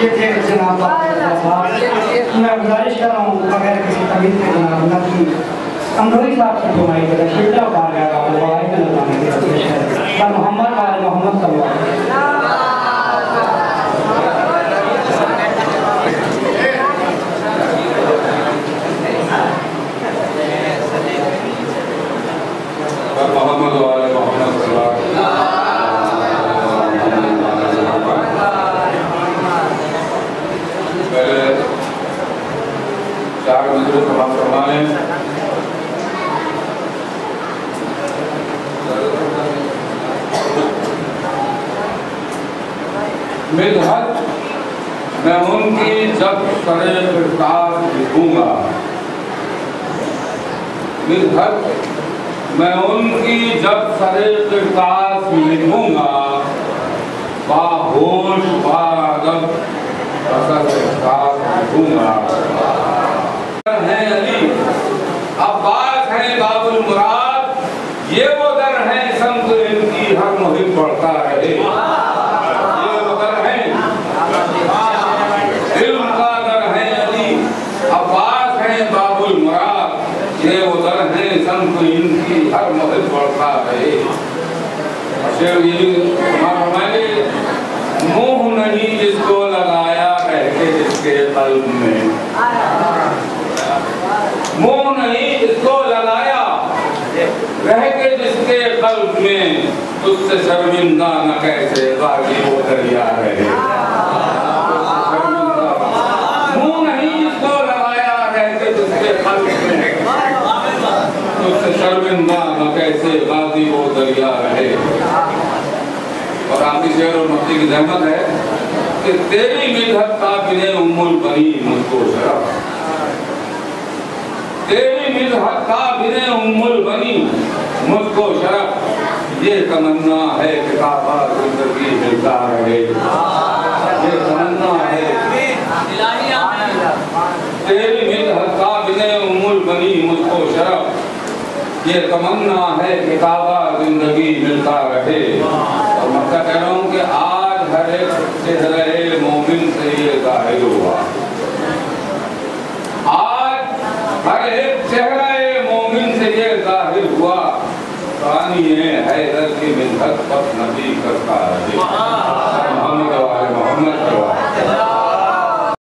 یہ تھے جناب میں گزارش کر رہا ہوں، بغیر کسی طبیعت کے جناب اللہ کی کمزوری صاحب کی دعائیں کریں شدہ بار گیا آپ کو آئے میں لگانے کے پیش پہلے چار منظور تمام فرما لیں مدحت میں ان کی جب سرے کرتار لکھوں گا۔ مدحت میں ان کی جب سرے کرتاس لکھوں گا۔ ہیں علی عباس ہیں باب المراد یہ وہ در ہیں سمت ان کی ہر مہم بڑھتا رہے یہ وہ در ہیں علم کا در ہیں علی عباس ہیں باب المراد یہ وہ در ہیں سمت ان کی ہر مہم رہے شیر یہ ہمارے منہ نہیں جس کو کے قلب میں منہ نہیں اس کو لگایا رہ کے جس کے قلب میں اس سے شرمندہ نہ کیسے باقی وہ دریا رہے منہ نہیں اس کو لگایا رہ کے جس کے قلب میں اس سے شرمندہ نہ کیسے غازی وہ دریا رہے اور آخری شعر اور مفتی کی زحمت ہے کہ تیری مدحت کا بنے ام البنی مجھ کو شرف تیری مدحت کا بنے ام البنی مجھ کو شرف یہ تمنا ہے کہ کعبہ زندگی ملتا رہے۔ یہ تمنا ہے۔ تیری مدحت کا بنے ام البنی مجھ کو شرف یہ تمنا ہے کہ کعبہ زندگی ملتا رہے۔ اور میں کہہ رہا ہوں ہر ایک چہرے مومن سے یہ ظاہر ہوا۔ آج ہر ایک چہرے مومن سے یہ ظاہر ہوا۔ کہانی ہے حیدر کی مدحت پر نبی کا